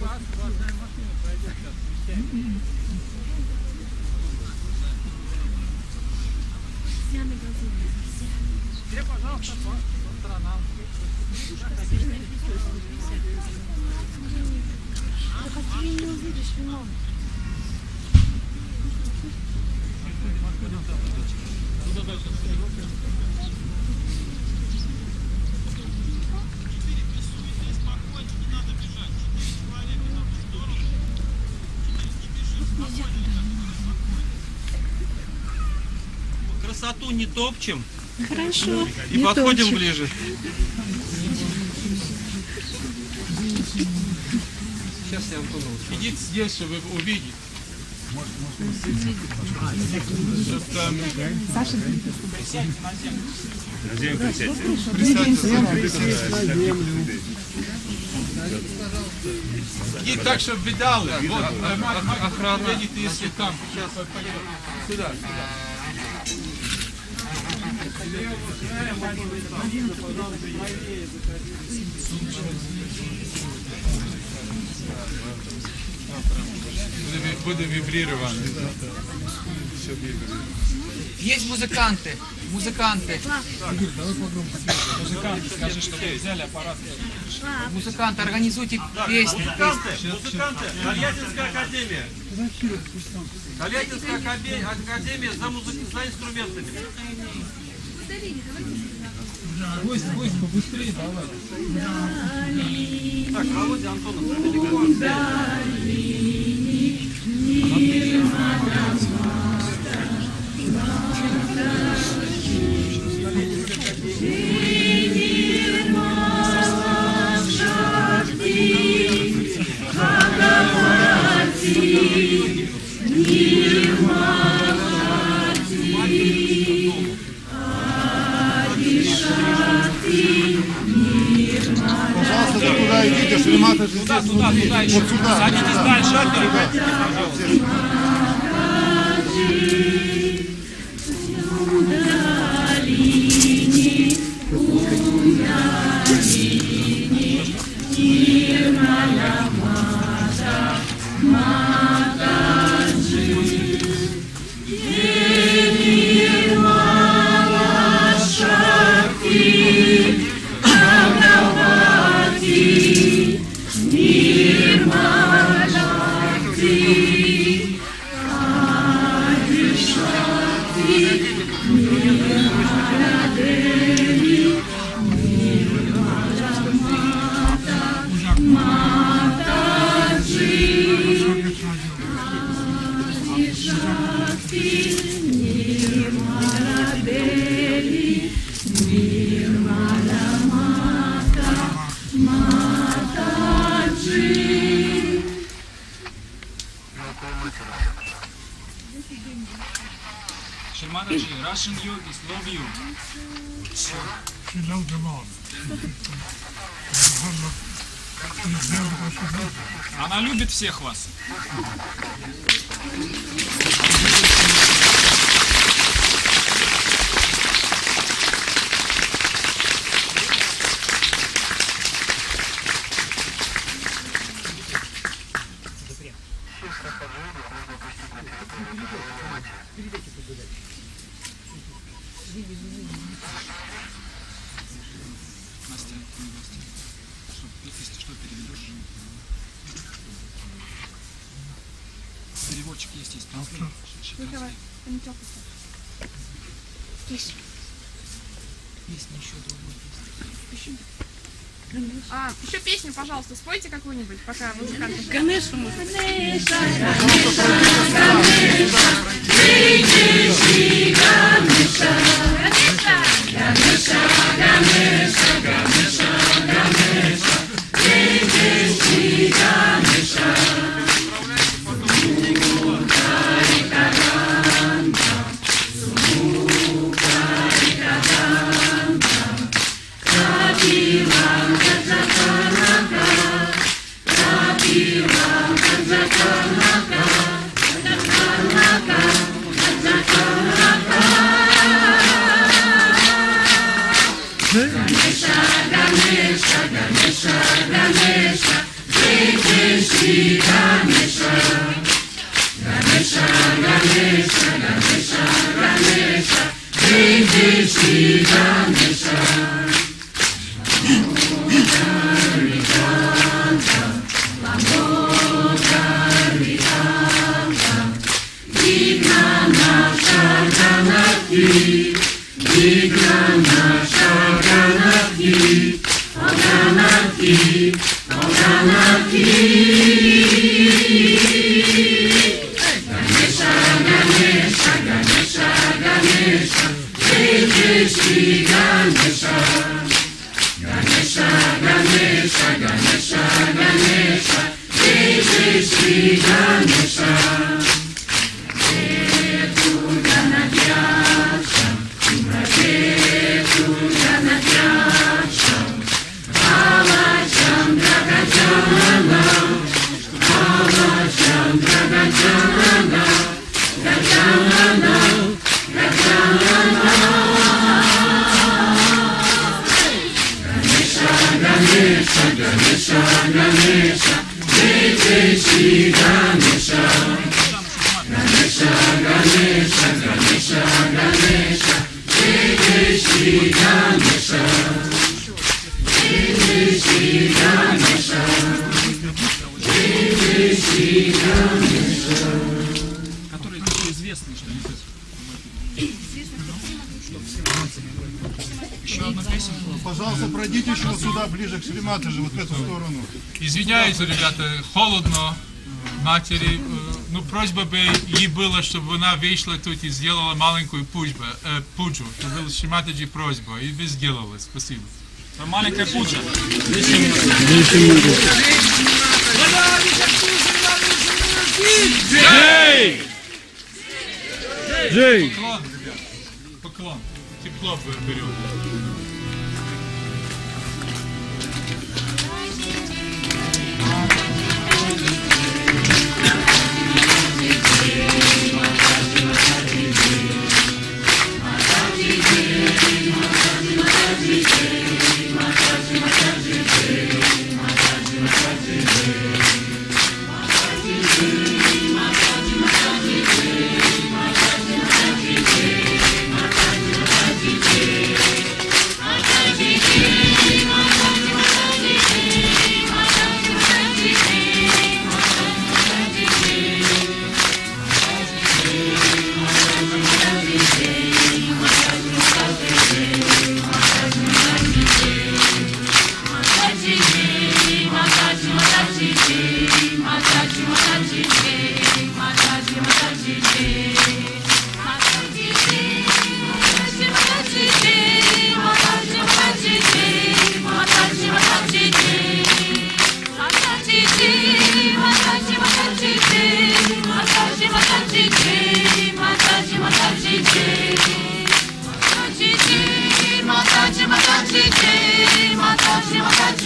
вас важная машина пройдет сейчас с вещами. Где, пожалуйста, по сторонам. Да не увидишь, виноват. Куда дальше? Топчем Хорошо. и подходим ближе. Сейчас я Антону. Идите здесь, чтобы увидеть. Чтоб там Иди так, чтобы видали. Вот, ма- ма- охрана. Если там. Сейчас. Сюда, сюда. Буде, ві- буде вібрировано. Все вібрує. Есть музыканты, музыканты, Музыкант, скажи, чтобы взяли аппарат. музыканты, организуйте песни. Музыканты, музыканты, Тольяттинская академия. Тольяттинская академия, академия за, музык, за инструментами. Гость, гость, побыстрее давай. Так, Володя Антонов. Пожалуйста, сниматься же Туда, туда, туда еще. Вот сюда. Садитесь дальше от берега. Шельманаджи, пожалуйста, спойте какую-нибудь, пока музыканты. Ганешу можно. Amen. Извиняюсь, ребята, холодно матери. Ну, просьба бы ей была, чтобы она вышла тут и сделала маленькую пуджбу, э, пуджу. Это была Шиматаджи просьба, и вы сделали. Спасибо. Маленькая пуджа. Поклон, ребят. Поклон. Тепло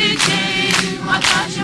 берет. Mataji,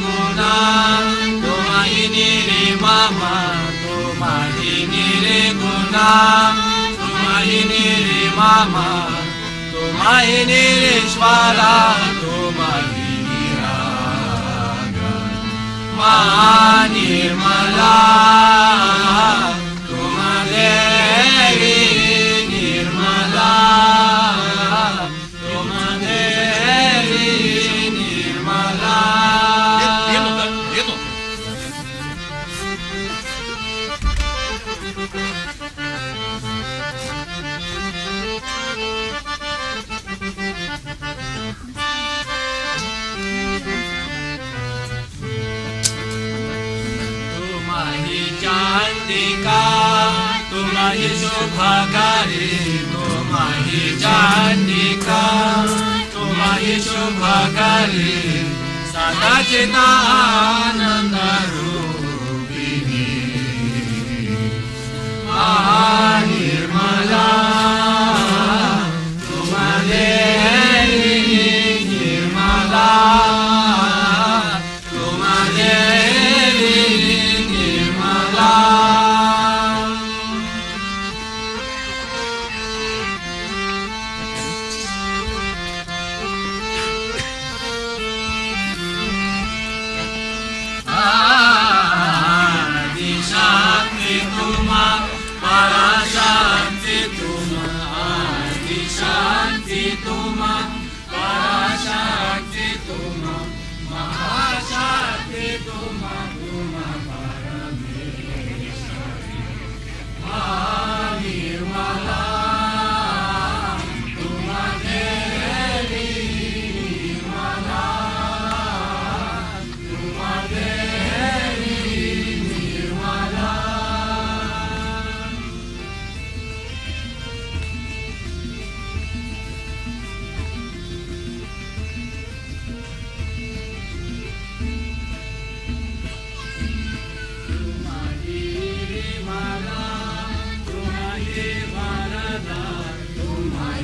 गुना तुम्हारी निरे मामा तुम्हारी निरे गुना तुम्हारी निरे मामा तुम्हारी निरेश्वरा तुम्हारी निरागा निर्मला तुम्हारे शुभकारी तुम्हारी चांदिका तुम्हारी शुभकारी सदा रूपिणी। Nirmala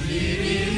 Living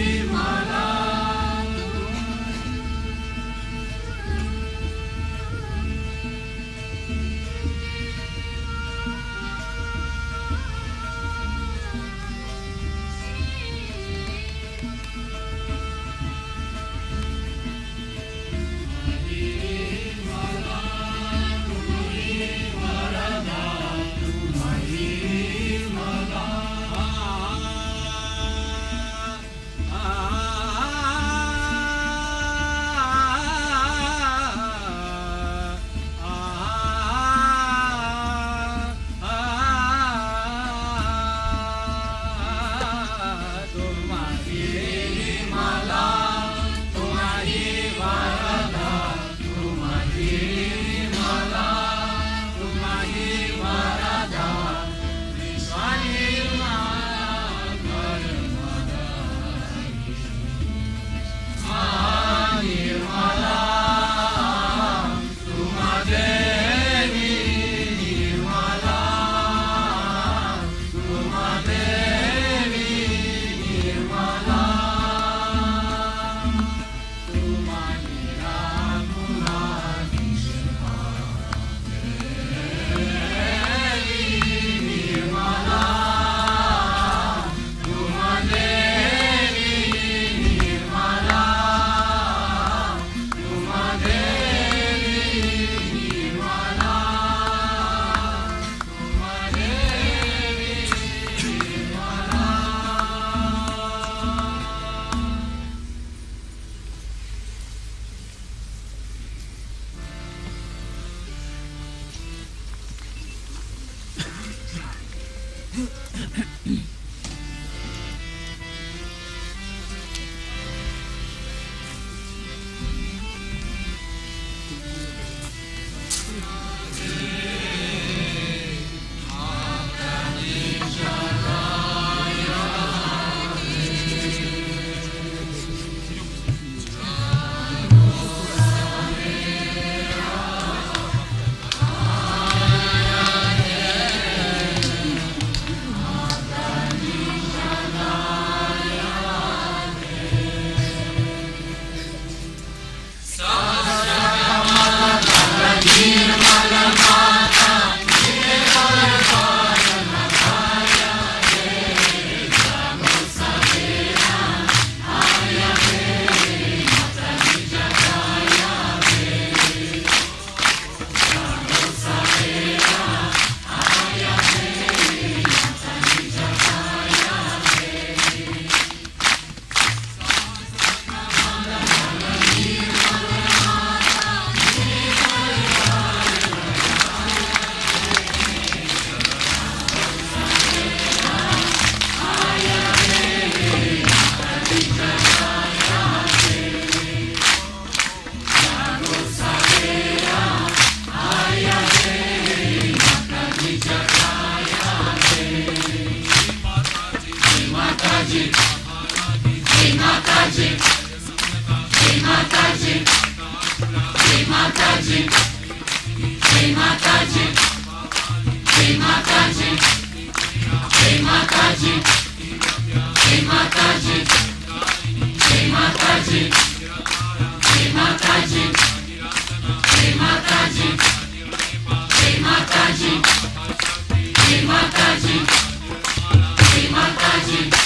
Mataji, Jai Mataji, Jai Mataji, Jai Mataji, Jai Mataji, Jai Mataji, Jai Mataji, Jai Mataji, Jai Mataji, Jai Mataji, Jai Mataji.